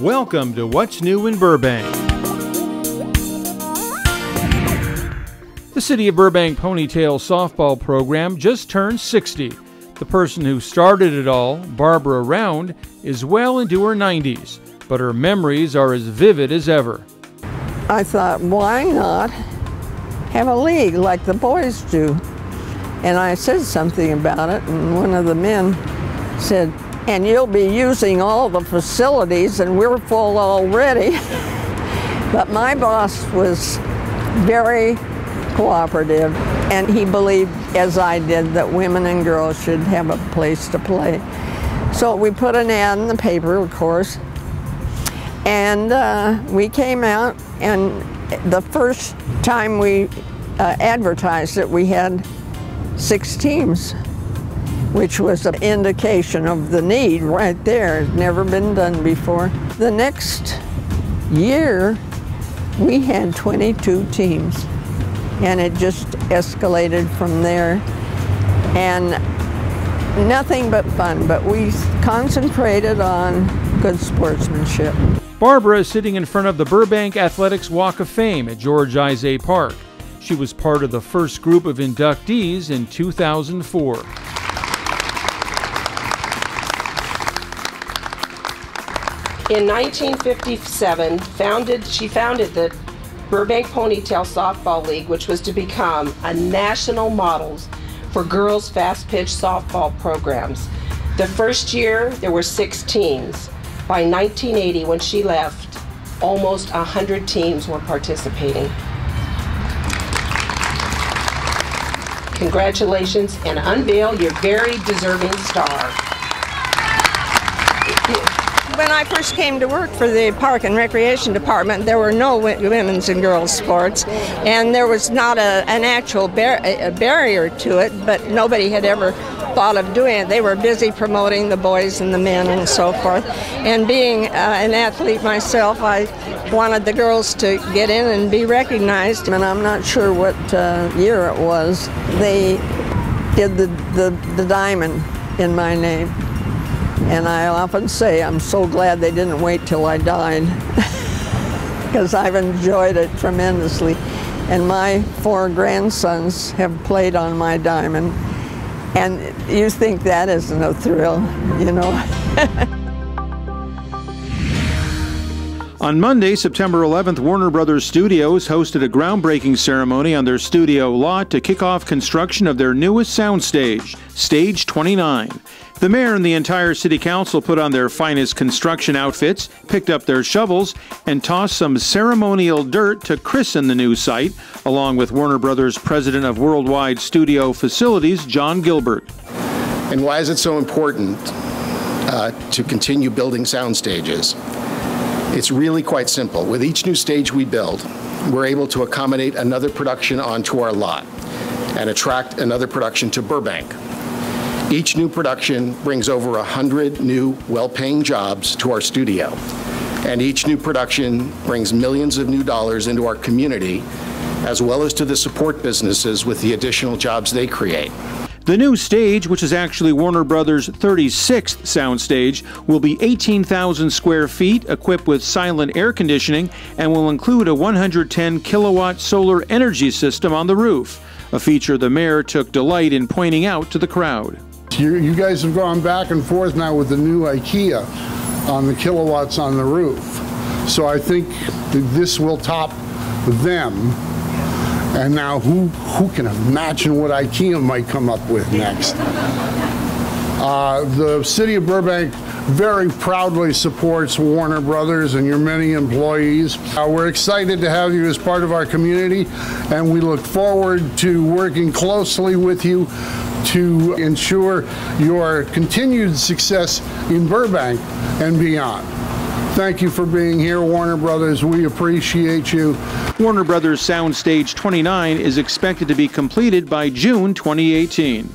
Welcome to What's New in Burbank. The City of Burbank Ponytail softball program just turned 60. The person who started it all, Barbara Rownd, is well into her 90s, but her memories are as vivid as ever. I thought, why not have a league like the boys do? And I said something about it, and one of the men said, and you'll be using all the facilities, and we're full already. but my boss was very cooperative, and he believed, as I did, that women and girls should have a place to play. So we put an ad in the paper, of course, and uh, we came out, and the first time we uh, advertised it, we had six teams, which was an indication of the need right there. It's never been done before. The next year, we had 22 teams, and it just escalated from there. And nothing but fun, but we concentrated on good sportsmanship. Barbara is sitting in front of the Burbank Athletics Walk of Fame at George Izay Park. She was part of the first group of inductees in 2004. In 1957, founded, she founded the Burbank Ponytail Softball League, which was to become a national model for girls' fast pitch softball programs. The first year, there were six teams. By 1980, when she left, almost 100 teams were participating. Congratulations and unveil your very deserving star. When I first came to work for the Park and Recreation Department, there were no women's and girls sports, and there was not a, an actual bar a barrier to it, but nobody had ever thought of doing it. They were busy promoting the boys and the men and so forth. And being uh, an athlete myself, I wanted the girls to get in and be recognized. And I'm not sure what uh, year it was. They did the, the, the diamond in my name. And I often say I'm so glad they didn't wait till I died because I've enjoyed it tremendously. And my four grandsons have played on my diamond. And you think that isn't a thrill, you know. On Monday, September 11th, Warner Brothers Studios hosted a groundbreaking ceremony on their studio lot to kick off construction of their newest soundstage, Stage 29. The mayor and the entire city council put on their finest construction outfits, picked up their shovels, and tossed some ceremonial dirt to christen the new site, along with Warner Brothers president of Worldwide Studio Facilities, John Gilbert. And why is it so important uh, to continue building sound stages? It's really quite simple. With each new stage we build, we're able to accommodate another production onto our lot and attract another production to Burbank. Each new production brings over 100 new, well-paying jobs to our studio. And each new production brings millions of new dollars into our community, as well as to the support businesses with the additional jobs they create. The new stage, which is actually Warner Brothers' 36th soundstage, will be 18,000 square feet, equipped with silent air conditioning, and will include a 110 kilowatt solar energy system on the roof, a feature the mayor took delight in pointing out to the crowd. You, guys have gone back and forth now with the new IKEA on the kilowatts on the roof. So I think this will top them and now who, who can imagine what IKEA might come up with next? Uh, the city of Burbank very proudly supports Warner Brothers and your many employees. Uh, we're excited to have you as part of our community and we look forward to working closely with you to ensure your continued success in Burbank and beyond. Thank you for being here, Warner Brothers. We appreciate you. Warner Brothers Soundstage 29 is expected to be completed by June 2018.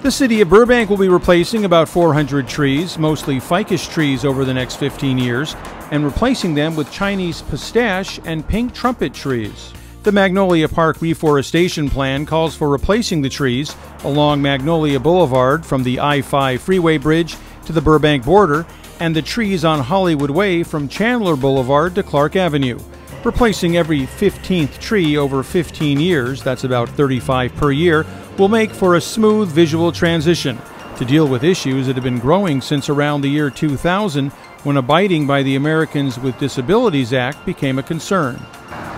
The city of Burbank will be replacing about 400 trees, mostly ficus trees, over the next 15 years, and replacing them with Chinese pistache and pink trumpet trees. The Magnolia Park Reforestation Plan calls for replacing the trees along Magnolia Boulevard from the I 5 freeway bridge to the Burbank border and the trees on Hollywood Way from Chandler Boulevard to Clark Avenue. Replacing every 15th tree over 15 years, that's about 35 per year, will make for a smooth visual transition to deal with issues that have been growing since around the year 2000 when abiding by the Americans with Disabilities Act became a concern.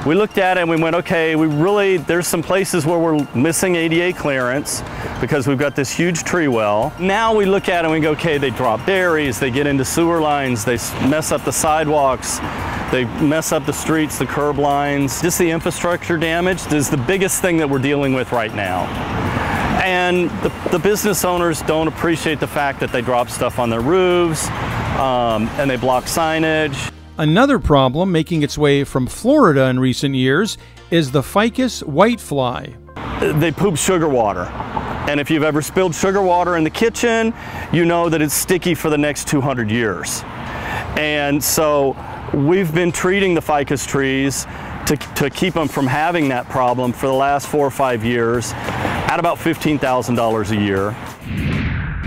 We looked at it and we went, okay, we really, there's some places where we're missing ADA clearance because we've got this huge tree well. Now we look at it and we go, okay, they drop berries, they get into sewer lines, they mess up the sidewalks, they mess up the streets, the curb lines. Just the infrastructure damage is the biggest thing that we're dealing with right now. And the, the business owners don't appreciate the fact that they drop stuff on their roofs um, and they block signage. Another problem making its way from Florida in recent years is the ficus whitefly. They poop sugar water. And if you've ever spilled sugar water in the kitchen, you know that it's sticky for the next 200 years. And so we've been treating the ficus trees to, to keep them from having that problem for the last four or five years at about $15,000 a year.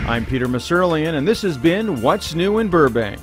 I'm Peter Musurlian, and this has been What's New in Burbank.